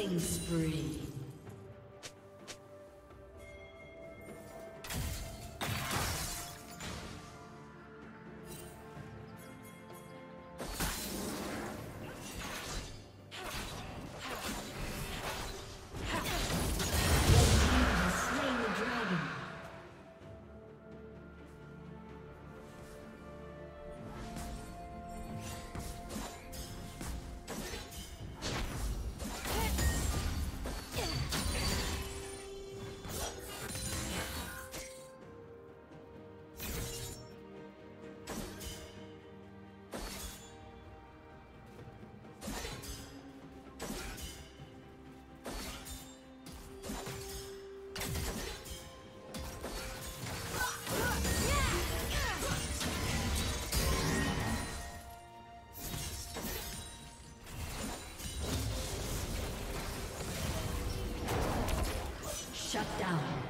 Killing spree. Shut down.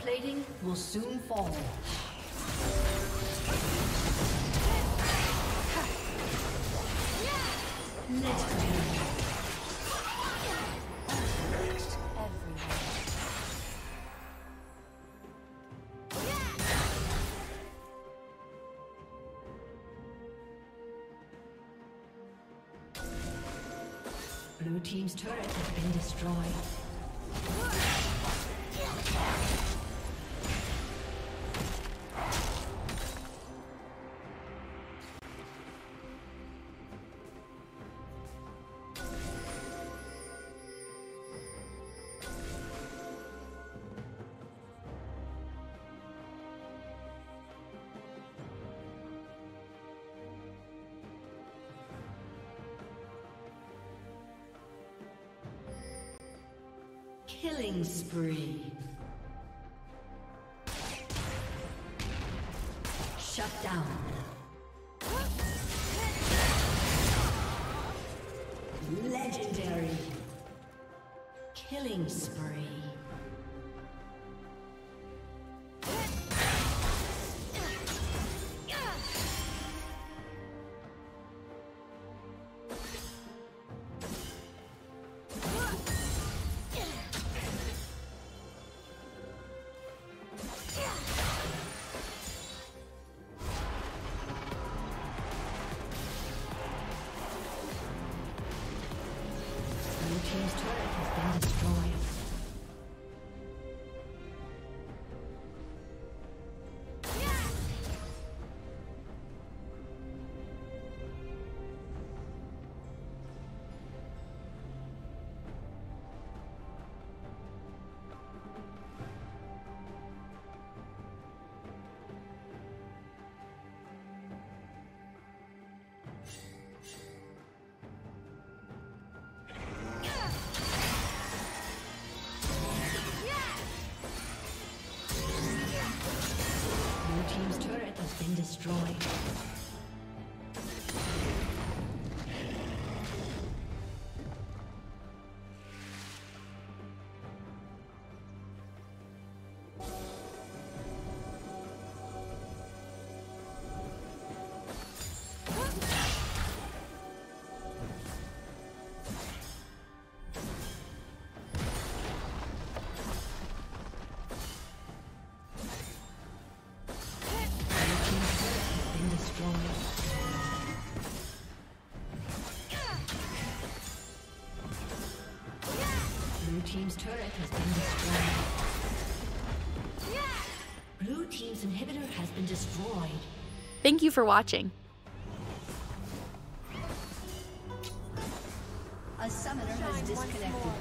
Plating will soon fall. Blue Team's turret has been destroyed. Killing spree. Shut down. Legendary. Killing spree. Team's turret has been destroyed. Blue team's inhibitor has been destroyed. Thank you for watching. A summoner has disconnected.